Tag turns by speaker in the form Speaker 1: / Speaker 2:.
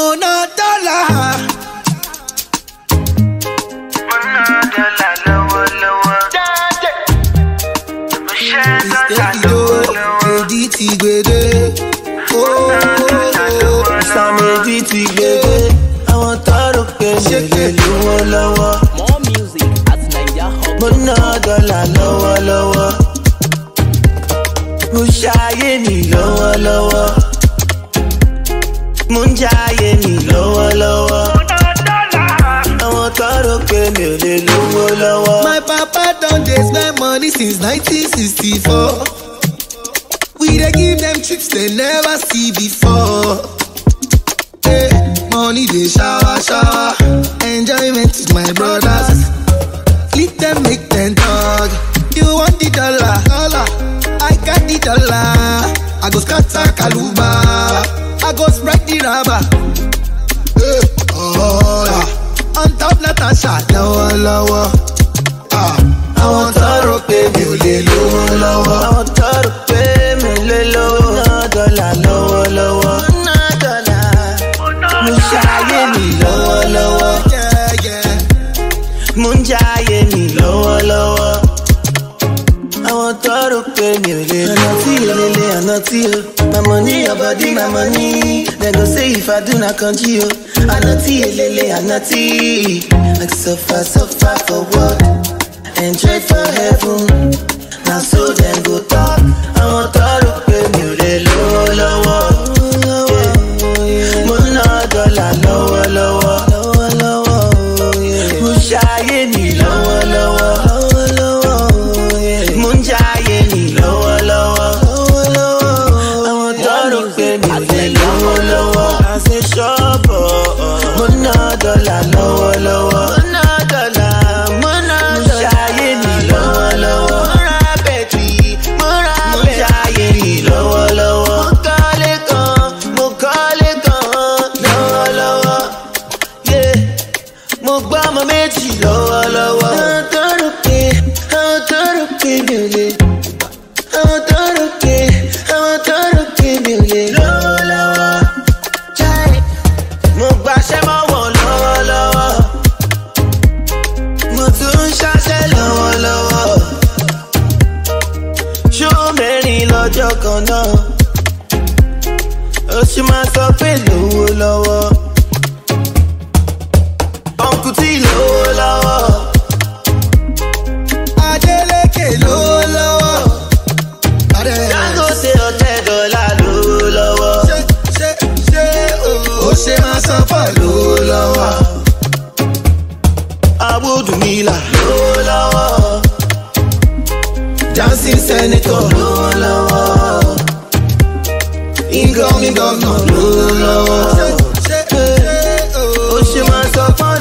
Speaker 1: mo ná dọ́là.
Speaker 2: dọ́là lọ́wọ́lọ́wọ́. Mo ṣẹ́ dọ́là
Speaker 1: ìdó
Speaker 2: lọ́wọ́lọ́wọ́.
Speaker 1: èdè ti gbèdé.
Speaker 3: Sàmèjì ti gbèdé. Àwọn tọrọ pé mi ò lè lówó lọ́wọ́.
Speaker 4: More music at Naija Hub.
Speaker 3: Mo ná dọ́là lọ́wọ́lọ́wọ́. Mo ṣayé mi lọ́wọ́lọ́wọ́. Mo ń jayé mi lọ́wọ́lọ́wọ́. Àwọn pé mi ò lè lówó lọ́wọ́.
Speaker 1: My papa don dey spend money since 1964. We dey give them trips they never see before. Hey, money dey shower shower. Enjoyment with my brothers. Leave them make them talk. You want the dollar? Dollar. I got the dollar. I go scatter kaluba. I go spread the rubber. Hey, oh, yeah. On top Natasha, lọ́wọ́lọ́wọ́. Ah, àwọn tọrọ pé mi ò lè lówó lọ́wọ́.
Speaker 3: Àwọn tọrọ pé mi ò lè lówó. Dọ́là ná dọ́là. Mo ṣayé mi lọ́wọ́lọ́wọ́.
Speaker 1: Yeah, yeah.
Speaker 3: Ń jayé Àwọn tọrọ pé mi ò lè lọ. Àná tí ìlélẹ̀ àná tí o. My money, your body, my money. Dem go say if I do na kanji o. Àná tí ìlélẹ̀ àná tí. Like suffer, suffer for what? Enjoy for heaven. Na so dem go talk. Tọrọ pé mi ò lè lówó lọ́wọ́. Mo Àwọn tọrọ pé mi ò lè lówó lọ́wọ́. Àṣẹ ṣọ́ọ̀bù. Mo ná dọ́là lọ́wọ́lọ́wọ́. Mo ná dọ́là. Mo ná dọ́là. Mo ṣayé mi lọ́wọ́lọ́wọ́. Mo ra bẹ̀tì. Mo ra bẹ̀tì. Mo jayé mi lọ́wọ́lọ́wọ́. Mo kọ́lé kan. Mo kọ́lé kan. Lọ́wọ́lọ́wọ́. Mo gbọ́ ọmọ méjì lọ́wọ́lọ́wọ́. Lọ́jọ́ kan náà. ó sì máa sọ pé lówó lọ́wọ́ ọ̀nkù tí lówó lọ́wọ́.
Speaker 1: Adeleke lówó lọ́wọ́.
Speaker 3: Dangote ọ̀tẹ̀ dọ́là lówó lọ́wọ́.
Speaker 1: Ó ṣe máa san pọ̀ lówó lọ́wọ́.
Speaker 3: Abudumila lówó lọ́wọ́.
Speaker 1: Johnson Senator lówó lọ́wọ́. Incoming governor lówó lọ́wọ́.
Speaker 3: Ó ṣe máa sọ fún